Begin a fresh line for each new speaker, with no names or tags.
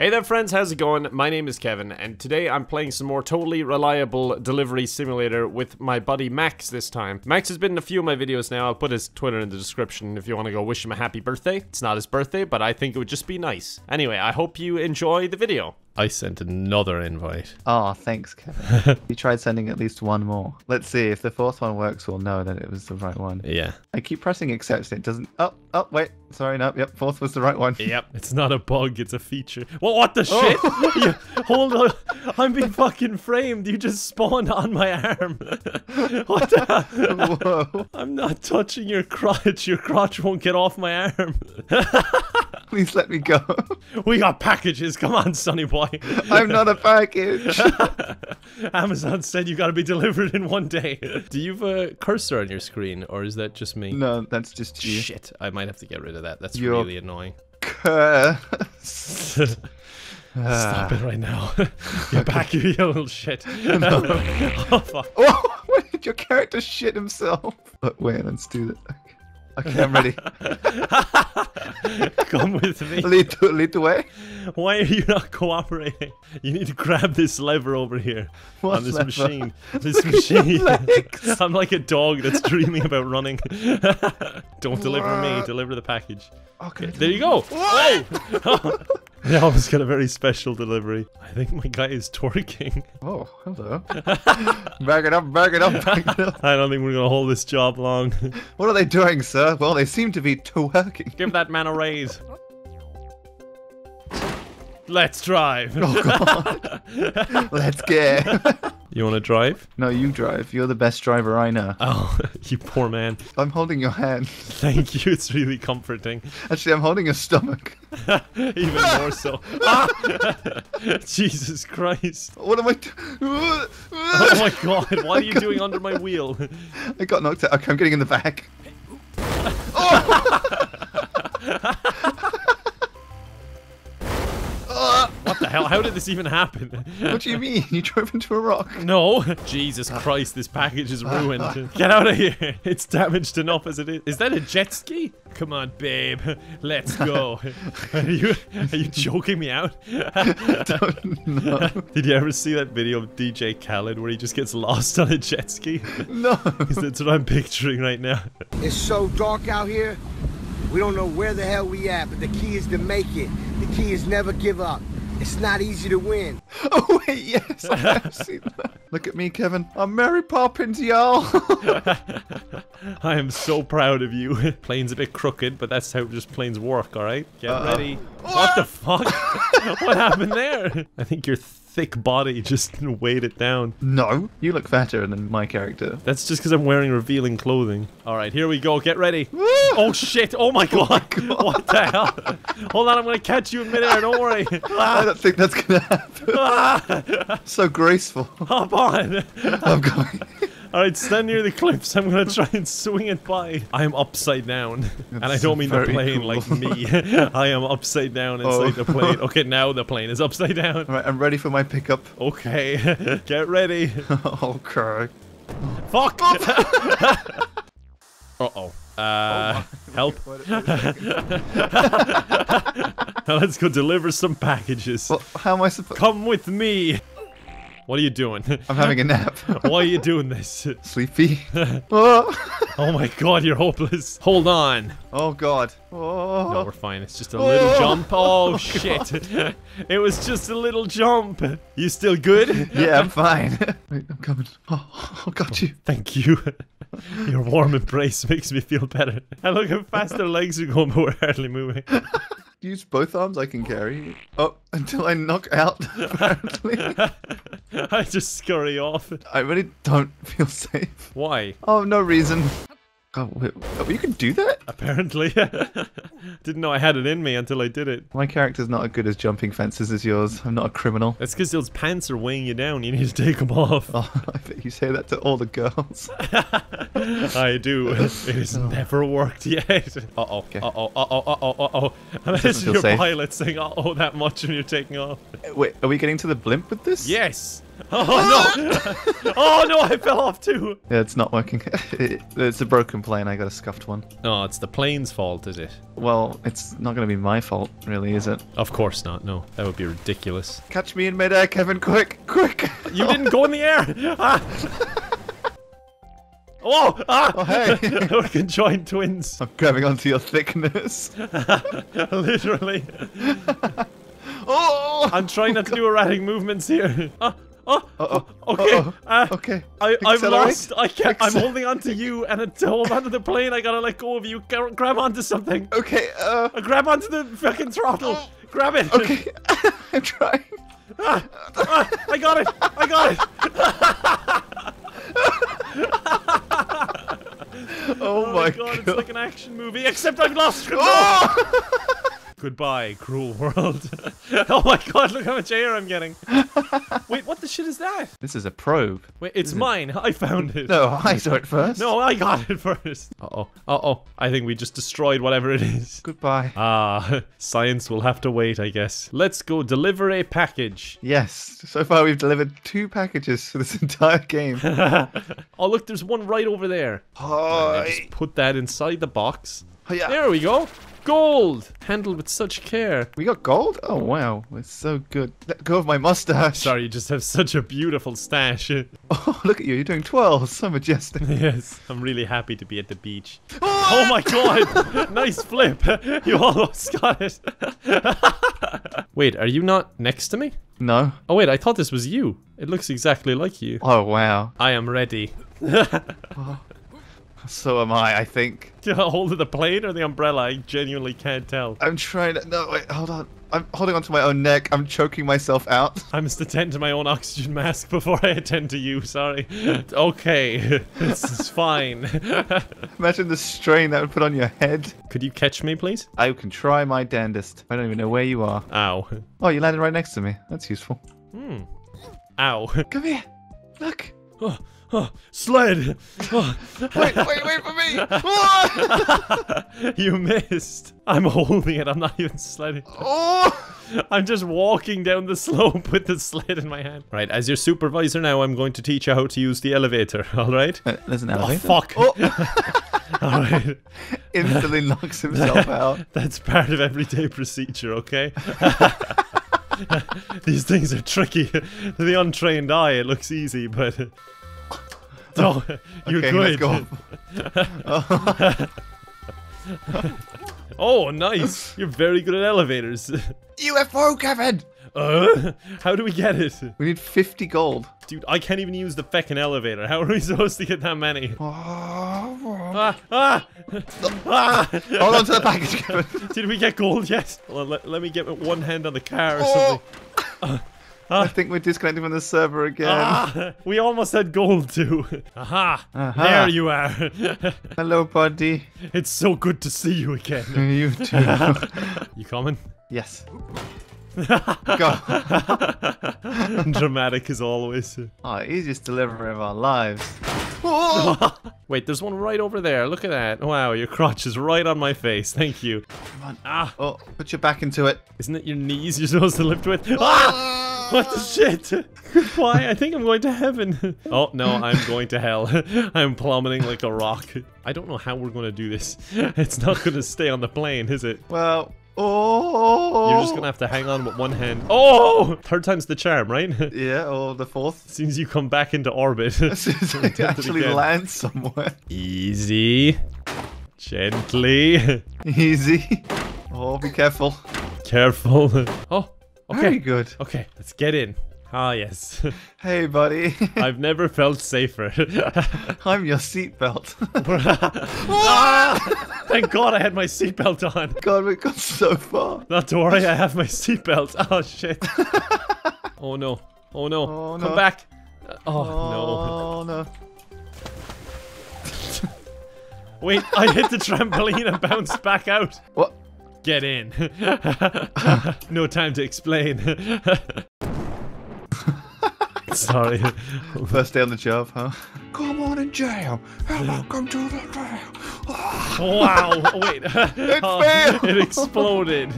Hey there friends, how's it going? My name is Kevin, and today I'm playing some more totally reliable delivery simulator with my buddy Max this time. Max has been in a few of my videos now, I'll put his Twitter in the description if you want to go wish him a happy birthday. It's not his birthday, but I think it would just be nice. Anyway, I hope you enjoy the video. I sent another invite.
Oh, thanks, Kevin. you tried sending at least one more. Let's see if the fourth one works. We'll know that it was the right one.
Yeah.
I keep pressing accept. It doesn't. Oh, oh, wait. Sorry, no. Yep, fourth was the right one.
Yep. It's not a bug. It's a feature. Well, what the oh. shit? you, hold on. I'm being fucking framed. You just spawned on my arm. what the?
Whoa!
I'm not touching your crotch. Your crotch won't get off my arm.
Please let me go.
we got packages. Come on, sonny boy.
I'm not a package.
Amazon said you gotta be delivered in one day. Do you have a cursor on your screen, or is that just me?
no, that's just you.
Shit, I might have to get rid of that. That's
You're-
really annoying.
Curse.
Stop it right now. Get back, you little shit. Oh, oh, fuck.
Oh, why did your character shit himself? But wait, let's do that. Okay, I'm ready.
Come with me.
lead, the, lead the way.
Why are you not cooperating? You need to grab this lever over here
What
on this
lever?
machine. This
Look at your
machine. I'm like a dog that's dreaming about running. Don't deliver me, deliver the package.
Okay.
There you go. Whoa! I almost got a very special delivery. I think my guy is twerking.
Oh, hello. back it up, back it up, back it up.
I don't think we're gonna hold this job long.
What are they doing, sir? Well, they seem to be twerking.
Give that man a raise. Let's drive.
Oh, God. Let's get.
You wanna drive?
no, you drive. You're the best driver I know.
Oh, you poor man.
I'm holding your hand.
Thank you. It's really comforting.
Actually, I'm holding your stomach.
Even more so. Ah! Jesus Christ.
What am I doing?
Oh my god, what are you doing under my wheel?
I got knocked out. Okay, I'm getting in the back.
What the hell? How did this even happen?
What do you mean? You drove into a rock.
No. Jesus Christ, this package is ruined. Get out of here. It's damaged enough as it is. Is that a jet ski? Come on, babe. Let's go. Are you are you joking me out?
no.
Did you ever see that video of DJ Khaled where he just gets lost on a jet ski?
No.
'Cause That's what I'm picturing right now.
It's so dark out here. We don't know where the hell we at, but the key is to make it. The key is never give up. It's not easy to win.
Oh wait, yes, I have seen that. Look at me, Kevin. I'm Mary Poppins, y'all.
I am so proud of you. Plane's a bit crooked, but that's how just planes work, alright? Get
Uh-oh.
ready. What the fuck? what happened there? I think your thick body just weighed it down.
no, you look fatter than my character.
That's just because I'm wearing revealing clothing. Alright, here we go. Get ready. Oh shit. Oh, oh my god.
God.
What the hell? Hold on, I'm gonna catch you in midair. Don't worry.
I don't think that's gonna happen. So graceful.
hop on.
I'm going.
Alright, stand near the cliffs. I'm gonna try and swing it by. I am upside down. and I don't mean the plane
cool.
like me. I am upside down oh. inside
Oh.
the plane. Okay, now the plane is upside down.
Right, I'm ready for my pickup.
Okay, get ready.
Okay.
Fuck! Uh-oh. Uh, help. Let's go deliver some packages.
Well, how am I supposed?
Come with me. What are you doing?
I'm having a nap.
Why are you doing this?
Sleepy. oh.
Oh my god, you're hopeless. Hold on.
oh God. Oh.
No, we're fine. It's just a little
Oh.
jump. Oh, oh, shit. it was just a little jump. You still good?
yeah, I'm fine. Wait, I'm coming. Oh, oh, got you.
Thank you. Your warm embrace makes me feel better. And look how fast their legs are going, but we're hardly moving.
Use both arms. I can carry. Oh, until I knock out. Apparently,
I just scurry off.
I really don't feel safe.
Why?
Oh, no reason. Oh, wait, you can do that?
Apparently. Didn't know I had it in me until I did it.
My character's not as good as jumping fences as yours. I'm not a criminal.
That's because those pants are weighing you down. You need to take them off.
Oh, I bet you say that to all the girls.
I do. It has never worked yet. Uh oh.
Okay.
Uh oh. Uh oh. Uh oh. Uh oh. Imagine your
safe.
pilot saying uh oh that much when you're taking off.
Wait, are we getting to the blimp with this?
Yes. Oh no. oh no, I fell off too.
Yeah, it's not working. It- it's a broken plane. I got a scuffed one.
No, it's the plane's fault, is it?
Well, it's not going to be my fault, really, is it?
Of course not. No, that would be ridiculous.
Catch me in midair, Kevin, quick, quick!
You didn't go in the air. Ah. Oh, ah!
Oh, hey.
We're conjoined twins.
I'm grabbing onto your thickness.
Literally.
Oh!
I'm trying not to do erratic movements here. Ah, oh,
Uh-oh.
Okay. Uh,
Okay.
I, I've lost. I can't. I'm holding onto you, and to hold onto the plane, I gotta let go of you. Gra- Grab onto something.
Okay, uh,
Uh, grab onto the fucking throttle. Grab it.
okay. I'm trying.
Ah, ah, I got it. I got it.
Oh, my
god,
god.
it's like an action movie, except I've lost control.
Oh!
Goodbye, cruel world. oh my god, look how much air I'm getting. Wait, what the shit is that?
This is a probe.
Wait, it's mine. I found it.
No, I saw it first.
No, I got it first. Uh oh. Uh oh. I think we just destroyed whatever it is.
Goodbye.
Ah, science will have to wait, I guess. Let's go deliver a package.
Yes, so far we've delivered two packages for this entire game.
oh, look, there's one right over there.
Oh,
Just put that inside the box.
Oh, yeah.
There we go. Gold! Handled with such care.
We got gold? Oh, wow. It's so good. Let go of my mustache.
Sorry, you just have such a beautiful stash.
Oh, look at you. You're doing 12. So majestic.
yes, I'm really happy to be at the beach. Oh, oh my god! nice flip! You almost got it. wait, are you not next to me?
No.
Oh wait, I thought this was you. It looks exactly like you.
Oh, wow.
I am ready. Oh.
So am I, I think.
Do I hold of the plane or the umbrella? I genuinely can't tell.
I'm trying to. No, wait, hold on. I'm holding onto my own neck. I'm choking myself out.
I must attend to my own oxygen mask before I attend to you, sorry. Okay, this is fine.
Imagine the strain that would put on your head.
Could you catch me, please?
I can try my damnedest. I don't even know where you are.
Ow.
Oh, you landed right next to me. That's useful.
Hmm. Ow.
Come here. Look.
Oh, oh, sled! Oh,
Wait, wait, wait for me.
You missed. I'm holding it. I'm not even sledding.
oh!
I'm just walking down the slope with the sled in my hand. Right, as your supervisor now, I'm going to teach you how to use the elevator, alright?
Uh, There's an elevator?
Oh,
elevator.
fuck.
Oh!
Alright.
Instantly knocks himself out.
That's part of everyday procedure, okay? These things are tricky. To the untrained eye, it looks easy, but. Oh, you're
okay,
good.
let's go.
Oh, nice. You're very good at elevators.
UFO, Kevin!
uh, how do we get it?
We need 50 gold.
Dude, I can't even use the feckin' elevator. How are we supposed to get that many?
Oh,
Ah! Ah! ah!
Hold on to the package, Kevin.
Did we get gold yet? Let, let me get one hand on the car or
Oh.
something.
I think we're disconnecting from the server again.
Ah! We almost had gold too. Aha!
Aha.
There you are.
Hello, buddy.
it's so good to see you again.
You too.
You coming?
yes. Go.
Dramatic as always.
Oh, easiest delivery of our lives.
Wait, there's one right over there. Look at that. Wow, your crotch is right on my face. Thank you.
Come on.
Ah,
Oh, put your back into it.
isn't it your knees you're supposed to lift with? Ah! What the shit? Why? I think I'm going to heaven. Oh, no, I'm going to hell. I'm plummeting like a rock. I don't know how we're going to do this. It's not going to stay on the plane, is it?
Well, oh.
You're just going to oh. have to hang on with one hand. Oh! Third time's the charm, right?
Yeah, or the fourth.
As soon as you come back into orbit.
As soon as I actually
again.
land somewhere.
Easy. Gently.
Easy. Oh, be careful.
Careful. Oh,
Very
okay.
good.
Okay, let's get in. Ah, yes.
Hey, buddy.
I've never felt safer.
I'm your seatbelt.
ah! Thank God I had my seatbelt on.
God, we got so far.
Not to worry, I have my seatbelt. Oh, shit. oh, no. Oh, no.
Oh,
Come
no.
back. Oh, no.
Oh, no.
no. Wait, I hit the trampoline and bounced back out.
What?
Get in. no time to explain. Sorry.
First day on the job, huh? Come on in jail. Welcome to the jail.
Wow. Wait.
It
Oh,
failed.
It exploded.